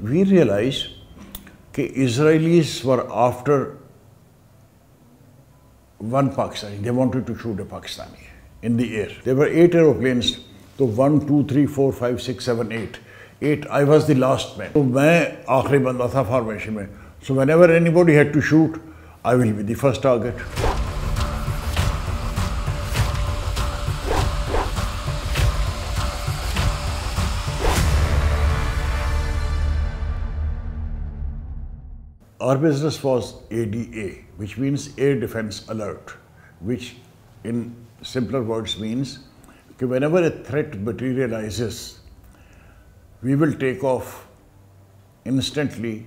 we realize that Israelis were after one Pakistani. They wanted to shoot a Pakistani in the air. There were eight aeroplanes. So one, two, three, four, five, six, seven, eight. Eight. I was the last man. So मैं आखिरी बंदा था formation So whenever anybody had to shoot, I will be the first target. Our business was ADA, which means Air Defense Alert, which in simpler words means whenever a threat materializes, we will take off instantly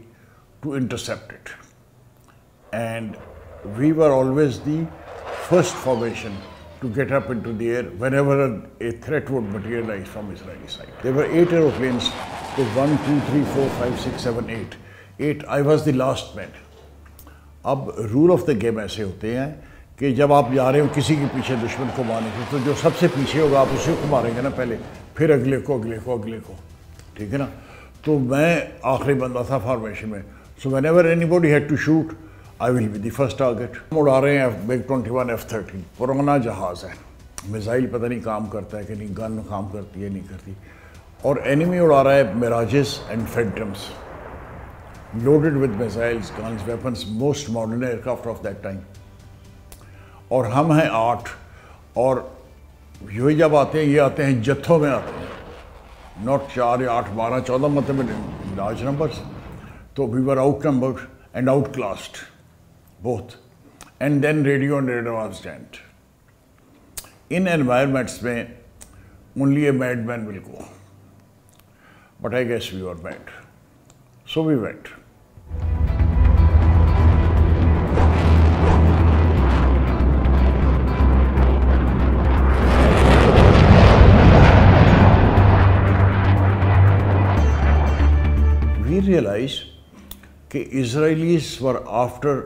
to intercept it. And we were always the first formation to get up into the air whenever a, a threat would materialize from Israeli side. There were eight aeroplanes with one, two, three, four, five, six, seven, eight. Eight I was the last man of role of the game ایسے ہوتے ہیں کہ جب آپ جا رہے ہو کسی کے پیچھے دشمن کو مارنے کے تو جو سب سے پیچھے ہوگا آپ اسی کو ماریں گے نا پہلے پھر اگلے کو اگلے کو اگلے کو ٹھیک ہے نا تو میں آخری بندہ تھا فارمیشن میں so whenever anybody had to shoot I will be the first target ہم اڑا رہے ہیں ون ایف پرانا جہاز ہے میزائل پتہ نہیں کام کرتا ہے کہ نہیں گن کام کرتی ہے نہیں کرتی اور اینیمی اڑا رہا ہے Mirages and Phantoms loaded with missiles, guns, weapons, most modern aircraft of that time. और हम हैं आठ और यू ही जब आते हैं ये आते हैं जत्थों में आते हैं नॉट चार या आठ बारह चौदह मतलब लार्ज नंबर्स तो we were outnumbered and outclassed both and then radio and radio stand in environments में only a mad man will go but I guess we are mad So we went. Lies کہ Israelis were after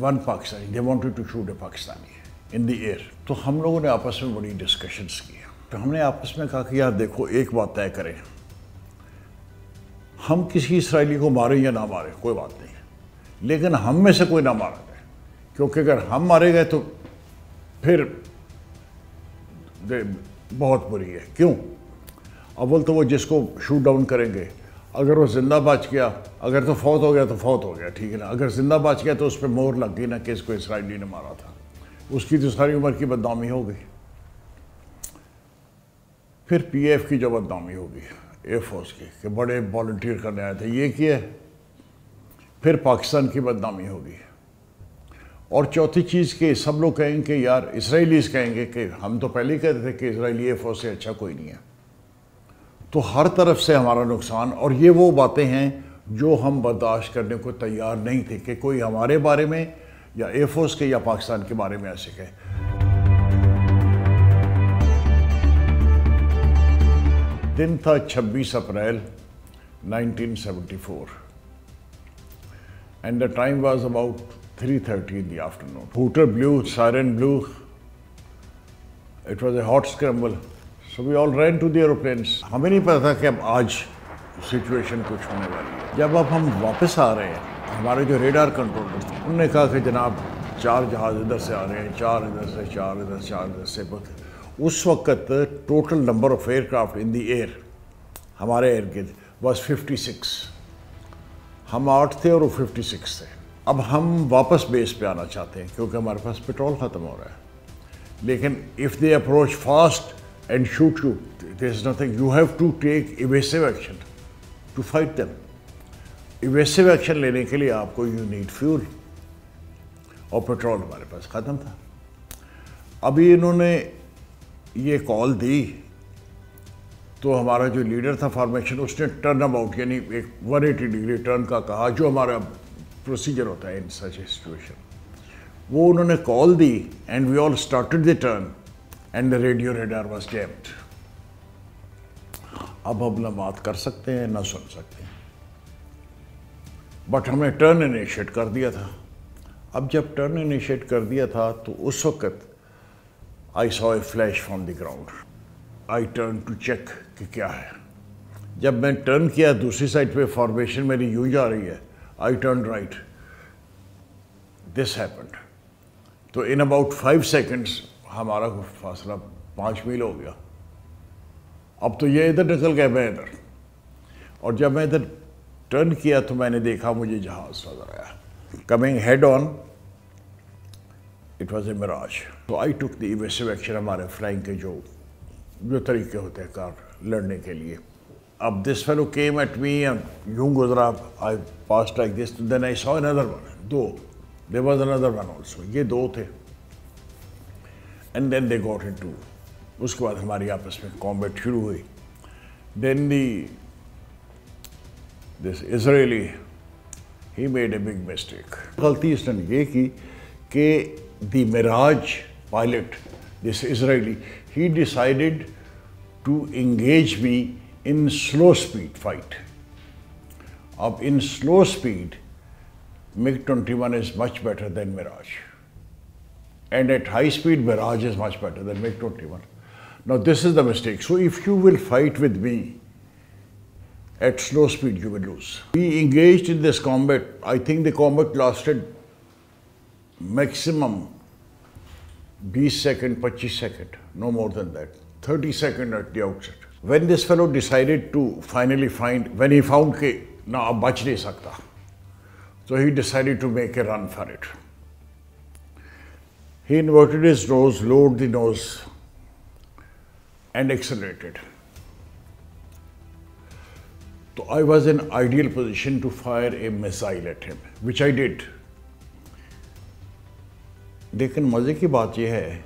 one Pakistani they wanted to shoot a Pakistani in the air تو ہم لوگوں نے آپس میں بڑی discussions کی تو ہم نے آپس میں کہا کہ یار دیکھو ایک بات طے کریں ہم کسی اسرائیلی کو ماریں یا نہ ماریں کوئی بات نہیں لیکن ہم میں سے کوئی نہ مارا گئے کیونکہ اگر ہم مارے گئے تو پھر بہت بری ہے کیوں اول تو وہ جس کو شوٹ ڈاؤن کریں گے اگر وہ زندہ بچ گیا اگر تو فوت ہو گیا تو فوت ہو گیا ٹھیک ہے نا اگر زندہ بچ گیا تو اس پہ مور لگ گئی نا کہ اس کو اسرائیلی نے مارا تھا اس کی تو ساری عمر کی بدنامی ہو گئی پھر پی ایف کی جو بدنامی ہوگی ایئر فورس کی کہ بڑے والنٹیئر کرنے آئے تھے یہ کیا ہے پھر پاکستان کی بدنامی ہوگی اور چوتھی چیز کہ سب لوگ کہیں کہ یار اسرائیلیز کہیں گے کہ ہم تو پہلے ہی کہتے تھے کہ اسرائیلی ایئر فورس سے اچھا کوئی نہیں ہے تو ہر طرف سے ہمارا نقصان اور یہ وہ باتیں ہیں جو ہم برداشت کرنے کو تیار نہیں تھے کہ کوئی ہمارے بارے میں یا اے فورس کے یا پاکستان کے بارے میں ایسے دن تھا چھبیس April nineteen seventy four and the time was about three thirty in the afternoon hooter blew siren blew it was a hot scramble so we all ran to the aeroplanes ہمیں نہیں پتا تھا کہ اب آج situation کچھ ہونے والی ہے جب اب ہم واپس آ رہے ہیں ہمارے جو ریڈار کنٹرول تھے انہوں نے کہا کہ جناب چار جہاز ادھر سے آ رہے ہیں چار ادھر سے چار ادھر سے چار ادھر سے اس وقت total number of aircraft in the air ہمارے ایئر گدھ بس ففٹی سکس ہم آٹھ تھے اور وہ ففٹی سکس تھے اب ہم واپس بیس پہ آنا چاہتے ہیں کیونکہ ہمارے پاس پٹرول ختم ہو رہا ہے لیکن if they approach fast and shoot to is nothing you have to take evasive action evasive action لینے کے لیے آپ کو یونیڈ فیول اور پیٹرول ہمارے پاس ختم تھا ابھی انہوں نے یہ کال دی تو ہمارا جو لیڈر تھا فارمیشن اس نے ٹرن اباؤٹ یعنی ایک ون ایٹی ڈگری ٹرن کا کہا جو ہمارا پروسیجر ہوتا ہے ان سچ سچویشن وہ انہوں نے کال دی and we all started the turn and the radio jammed اب ہم نہ بات کر سکتے ہیں نہ سن سکتے ہیں بٹ ہمیں ٹرن انیشیٹ کر دیا تھا اب جب ٹرن انیشیٹ کر دیا تھا تو اس وقت I saw a flash from the ground I turn to check کہ کیا ہے جب میں ٹرن کیا دوسری سائڈ پہ فارمیشن میری یوں جا رہی ہے I turn right this happened تو ان اباؤٹ فائیو سیکنڈس ہمارا فاصلہ پانچ میل ہو گیا اب تو یہ ادھر نکل گئے میں ادھر اور جب میں ادھر ٹرن کیا تو میں نے دیکھا مجھے جہاز نظر آیا coming head on it was a Mirage تو آئی ٹک دی ایویسو ایکشن ہمارے فلائنگ کے جو جو طریقے ہوتے ہیں کار لڑنے کے لیے اب this fellow came at me یوں گزرا I pass like this then I saw another one دو they was another one also یہ دو تھے and then they got into uske baad hamari aapas mein combat then the this israeli he made a big mistake galti isne ye ki the mirage pilot this israeli he decided to engage me in slow speed fight अब in slow speed MiG 21 is much better than Mirage and at high speed barrage is much better than MiG 21. Now, this is the mistake. So, if you will fight with me at slow speed, you will lose. We engaged in this combat. I think the combat lasted maximum 20 second, 25 second, no more than that. 30 second at the outset. When this fellow decided to finally find, when he found that na ab sakta, so he decided to make a run for it. He inverted his nose load the nose and accelerated تو I was in ideal position to fire a missile at him which آئی لیکن مزے کی بات یہ ہے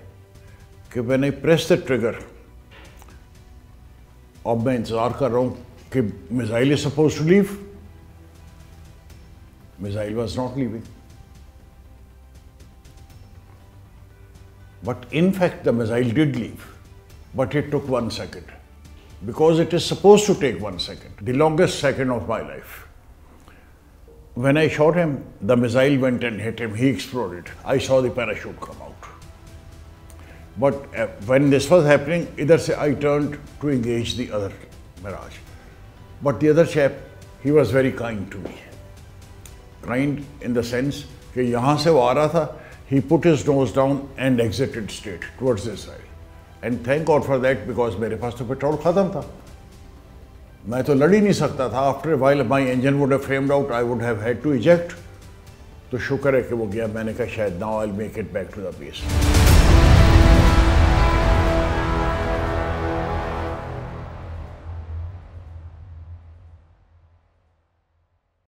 کہ میں نے پریس دا ٹریگر اب میں انتظار کر رہا ہوں کہ missile is suppose to leave missile was not leaving But in fact, the missile did leave, but it took one second because it is supposed to take one second, the longest second of my life. When I shot him, the missile went and hit him, he exploded. I saw the parachute come out. But uh, when this was happening, either I turned to engage the other Mirage. But the other chap, he was very kind to me. Kind in the sense that he was coming from here he put his nose down and exited straight towards the Israel. And thank God for that because my petrol was I couldn't fight. After a while, my engine would have framed out. I would have had to eject. So, thank God that I said, now I'll make it back to the base.